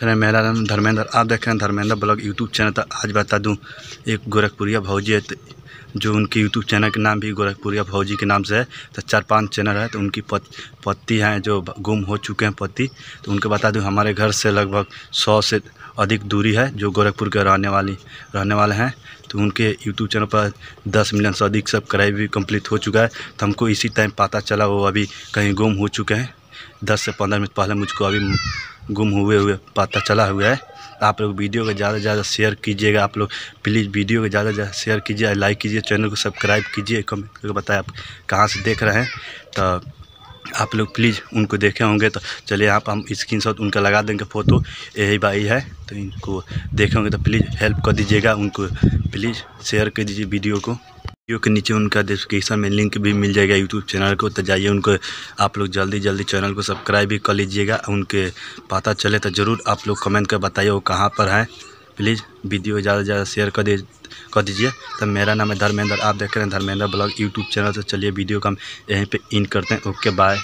फिर मेरा नाम धर्मेंद्र आप देख रहे हैं धर्मेंद्र ब्लॉग यूट्यूब चैनल। तो आज बता दूँ एक गोरखपुरिया भाजी है तो जो उनकी यूट्यूब चैनल के नाम भी गोरखपुरिया भौजी के नाम से है तो चार पाँच चैनल है तो उनकी पत, पति हैं जो गुम हो चुके हैं पति तो उनके बता दूँ हमारे घर से लगभग सौ से अधिक दूरी है जो गोरखपुर के रहने वाली रहने वाले हैं। तो उनके यूट्यूब चैनल पर दस मिलियन से अधिक सब सब्सक्राइब भी कंप्लीट हो चुका है। तो हमको इसी टाइम पता चला वो अभी कहीं गुम हो चुके हैं। दस से पंद्रह मिनट पहले मुझको अभी गुम हुए हुए पता चला हुआ है। आप लोग वीडियो को ज़्यादा से ज़्यादा शेयर कीजिएगा। आप लोग प्लीज़ वीडियो को ज़्यादा से ज़्यादा शेयर कीजिए लाइक कीजिए चैनल को सब्सक्राइब कीजिए। कमेंट करके बताएँ आप कहाँ से देख रहे हैं। तो आप लोग प्लीज़ उनको देखे होंगे तो चलिए आप, हम स्क्रीन शॉट उनका लगा देंगे फ़ोटो यही भाई है तो इनको देखे होंगे तो प्लीज़ हेल्प कर दीजिएगा। उनको प्लीज़ शेयर कर दीजिए वीडियो को। वीडियो के नीचे उनका डिस्क्रिप्शन में लिंक भी मिल जाएगा यूट्यूब चैनल को तो जाइए उनको, आप लोग जल्दी जल्दी चैनल को सब्सक्राइब भी कर लीजिएगा, उनके पता चले तो ज़रूर आप लोग कमेंट कर बताइए वो कहाँ पर हैं। प्लीज़ वीडियो ज़्यादा से ज़्यादा शेयर कर दे, कर दीजिए। तो मेरा नाम है धर्मेंद्र, आप देख रहे हैं धर्मेंद्र ब्लॉग यूट्यूब चैनल से चलिए वीडियो का हम यहीं पर इन करते हैं। Okay bye